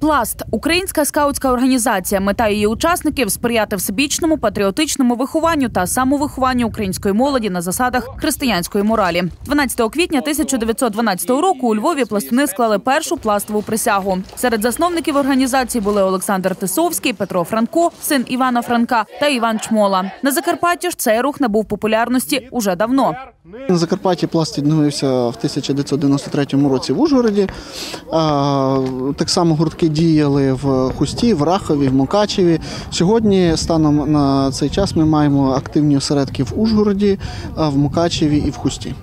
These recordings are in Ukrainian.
Пласт українська скаутська організація. Мета її учасників сприяти всебічному патріотичному вихованню та самовихованню української молоді на засадах християнської моралі. 12 квітня 1912 року у Львові пластуни склали першу пластову присягу. Серед засновників організації були Олександр Тисовський, Петро Франко, син Івана Франка та Іван Чмола. На Закарпатті ж цей рух набув популярності уже давно. На Закарпатті пласт відновився в 1993 році в Ужгороді. Так само гуртки діяли в Хусті, в Рахові, в Мукачеві. Сьогодні, станом на цей час, ми маємо активні осередки в Ужгороді, в Мукачеві і в Хусті.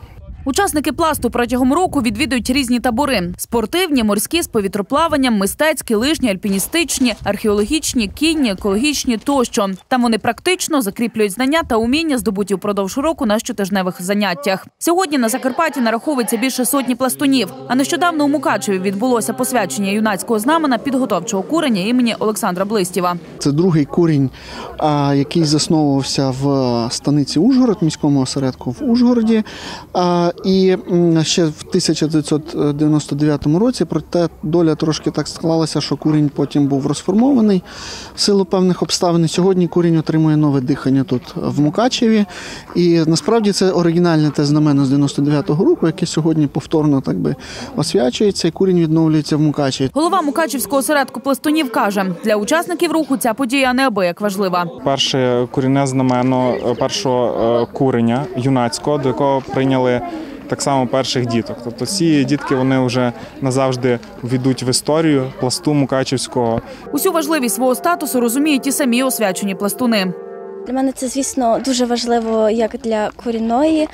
Учасники пласту протягом року відвідують різні табори: спортивні, морські з повітроплаванням, мистецькі, лижні, альпіністичні, археологічні, кінні, екологічні тощо. Там вони практично закріплюють знання та уміння, здобуті впродовж року на щотижневих заняттях. Сьогодні на Закарпатті нараховується більше сотні пластунів. А нещодавно у Мукачеві відбулося посвячення юнацького знамена підготовчого курення імені Олександра Блистєва. Це другий курінь, який засновувався в станиці Ужгород, міському осередку в Ужгороді. І ще в 1999 році, проте доля трошки так склалася, що курінь потім був розформований в силу певних обставин. Сьогодні курінь отримує нове дихання тут в Мукачеві. І насправді це оригінальне те знамено з 99-го року, яке сьогодні повторно так би освячується, і курінь відновлюється в Мукачеві. Голова Мукачівського осередку пластунів каже, для учасників руху ця подія неабияк важлива. Перше курінне знамено першого е, курення юнацького, до якого прийняли так само перших діток. Тобто ці дітки вони вже назавжди війдуть в історію пласту Мукачівського. Усю важливість свого статусу розуміють і самі освячені пластуни. Для мене це, звісно, дуже важливо як для корінної.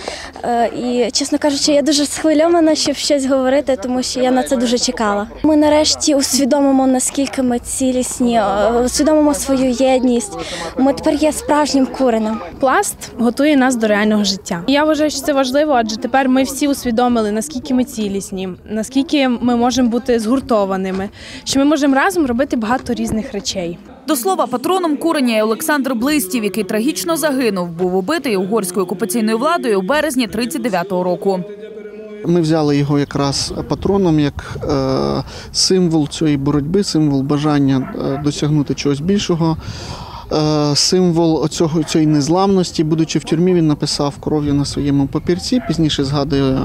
Е, І, чесно кажучи, я дуже схвильована, щоб щось говорити, тому що я на це дуже чекала. Ми нарешті усвідомимо, наскільки ми цілісні, е, усвідомимо свою єдність. Ми тепер є справжнім куренем. Пласт готує нас до реального життя. Я вважаю, що це важливо, адже тепер ми всі усвідомили, наскільки ми цілісні, наскільки ми можемо бути згуртованими, що ми можемо разом робити багато різних речей. До слова, патроном курення є Олександр Блистів, який трагічно загинув, був убитий угорською окупаційною владою у березні 39-го року. Ми взяли його якраз патроном як е, символ цієї боротьби, символ бажання е, досягнути чогось більшого. Е, Символ цього цієї незламності, будучи в тюрмі, він написав кров'ю на своєму папірці. Пізніше згадує е,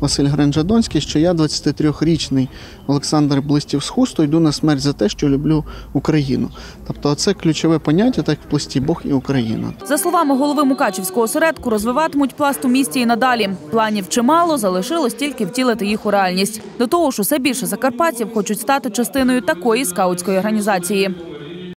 Василь Гренжадонський, що я 23-річний Олександр Блистів з Хусту йду на смерть за те, що люблю Україну. Тобто, це ключове поняття, так в пласті Бог і Україна. За словами голови Мукачівського осередку, розвиватимуть пласт у місті і надалі. Планів чимало, залишилось тільки втілити їх у реальність. До того ж, усе більше закарпатців хочуть стати частиною такої скаутської організації.